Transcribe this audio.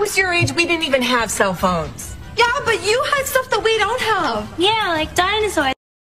was your age, we didn't even have cell phones. Yeah, but you had stuff that we don't have. Yeah, like dinosaurs.